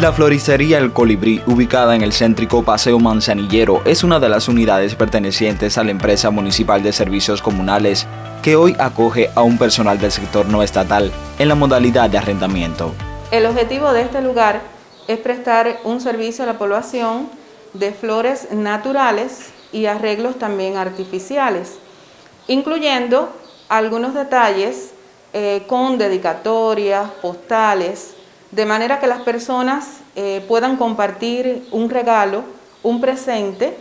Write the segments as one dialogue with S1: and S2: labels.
S1: La floristería El Colibrí, ubicada en el céntrico Paseo Manzanillero, es una de las unidades pertenecientes a la empresa municipal de servicios comunales que hoy acoge a un personal del sector no estatal en la modalidad de arrendamiento.
S2: El objetivo de este lugar es prestar un servicio a la población de flores naturales y arreglos también artificiales, incluyendo algunos detalles eh, con dedicatorias, postales, de manera que las personas eh, puedan compartir un regalo, un presente,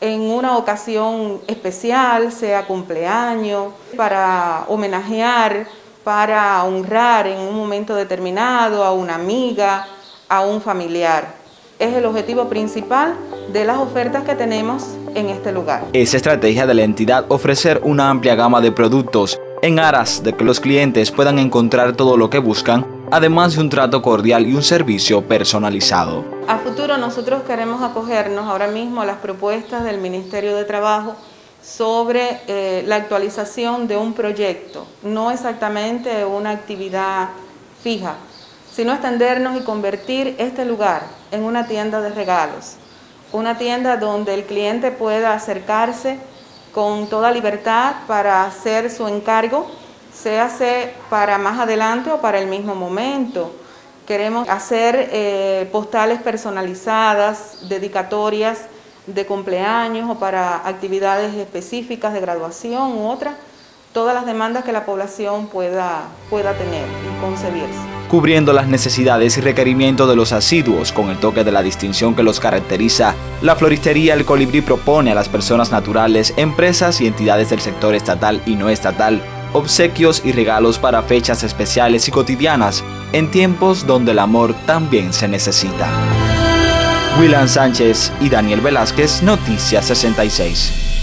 S2: en una ocasión especial, sea cumpleaños, para homenajear, para honrar en un momento determinado a una amiga, a un familiar. Es el objetivo principal de las ofertas que tenemos en este lugar.
S1: Es estrategia de la entidad ofrecer una amplia gama de productos en aras de que los clientes puedan encontrar todo lo que buscan, además de un trato cordial y un servicio personalizado.
S2: A futuro nosotros queremos acogernos ahora mismo a las propuestas del Ministerio de Trabajo sobre eh, la actualización de un proyecto, no exactamente una actividad fija, sino extendernos y convertir este lugar en una tienda de regalos, una tienda donde el cliente pueda acercarse con toda libertad para hacer su encargo, sea para más adelante o para el mismo momento. Queremos hacer eh, postales personalizadas, dedicatorias de cumpleaños o para actividades específicas de graduación u otras, todas las demandas que la población pueda, pueda tener y concebirse
S1: cubriendo las necesidades y requerimientos de los asiduos con el toque de la distinción que los caracteriza. La floristería El Colibrí propone a las personas naturales, empresas y entidades del sector estatal y no estatal obsequios y regalos para fechas especiales y cotidianas, en tiempos donde el amor también se necesita. Willan Sánchez y Daniel Velázquez, Noticias 66.